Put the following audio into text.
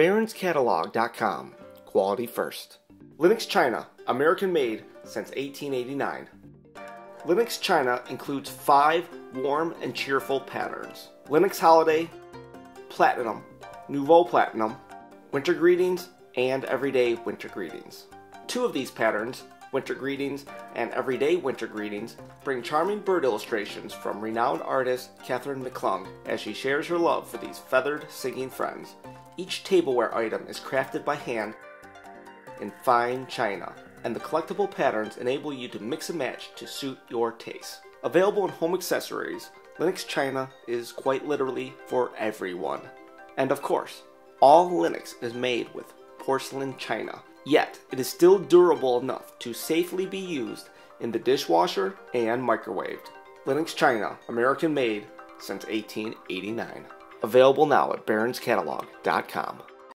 barronscatalog.com. Quality first. Lenox China, American made since 1889. Lenox China includes five warm and cheerful patterns Lenox Holiday, Platinum, Nouveau Platinum, Winter Greetings, and Everyday Winter Greetings. Two of these patterns, Winter Greetings and Everyday Winter Greetings, bring charming bird illustrations from renowned artist Catherine McClung as she shares her love for these feathered singing friends. Each tableware item is crafted by hand in fine china, and the collectible patterns enable you to mix and match to suit your taste. Available in home accessories, Lenox China is quite literally for everyone. And of course, all Lenox is made with porcelain china, yet it is still durable enough to safely be used in the dishwasher and microwaved. Lenox China, American made since 1889. Available now at barronscatalog.com.